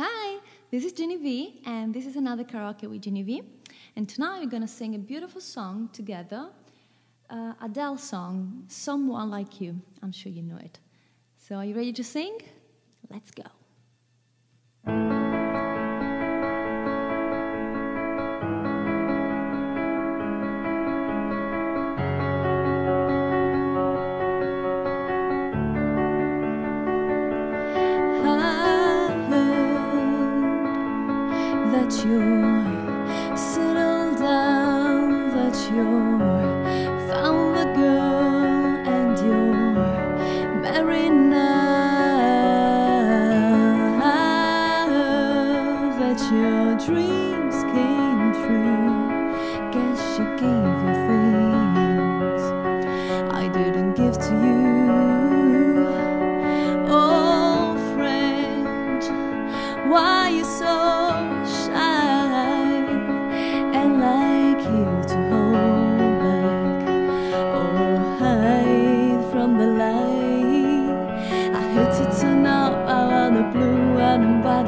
Hi, this is Ginny Vee, and this is another karaoke with Ginny Vee. And tonight we're going to sing a beautiful song together uh, Adele song, Someone Like You. I'm sure you know it. So, are you ready to sing? Let's go. That you're settled down, that you're found a girl and you're married now, that your dreams came true. Guess she gave you things I didn't give to you.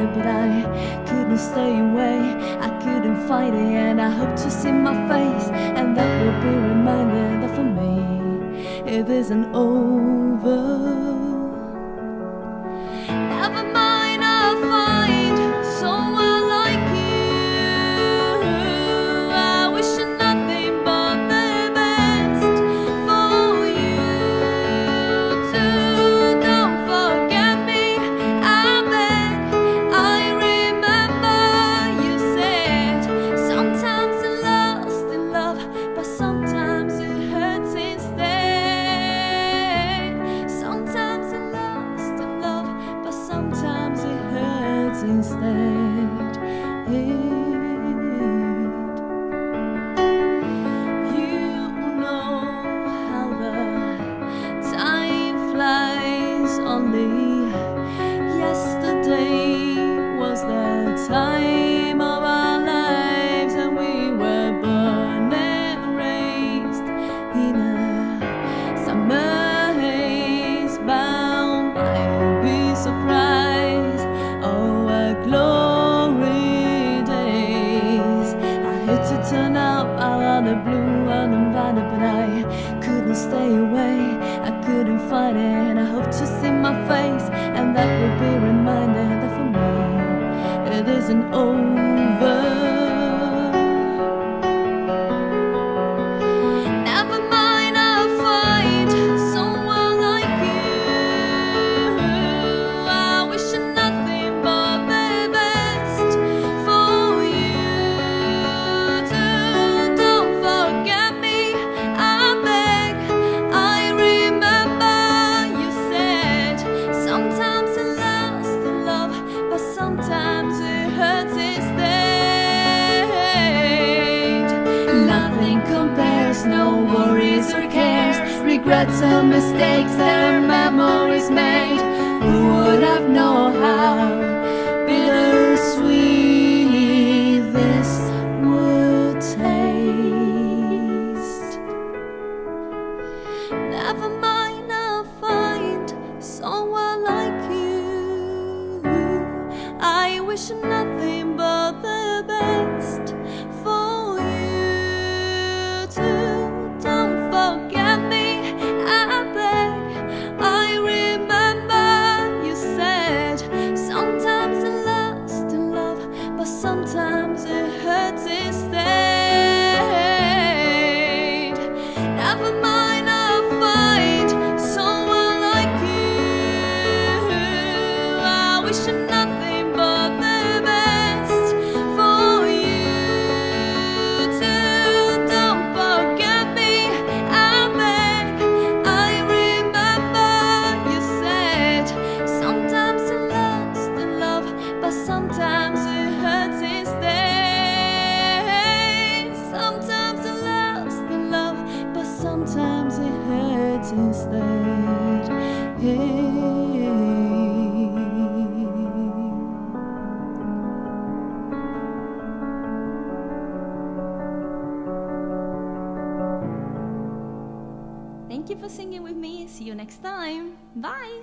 But I couldn't stay away. I couldn't fight it, and I hope to see my face, and that will be reminded that for me it isn't over. The blue uninvited, but I couldn't stay away. I couldn't fight it, and I hope to see my face, and that will be reminded that for me it isn't over. Compares, no worries or cares, regrets or mistakes that memories made. Who would have known how bittersweet this would taste? Never mind, I'll find someone like you. I wish Thank you for singing with me. See you next time. Bye.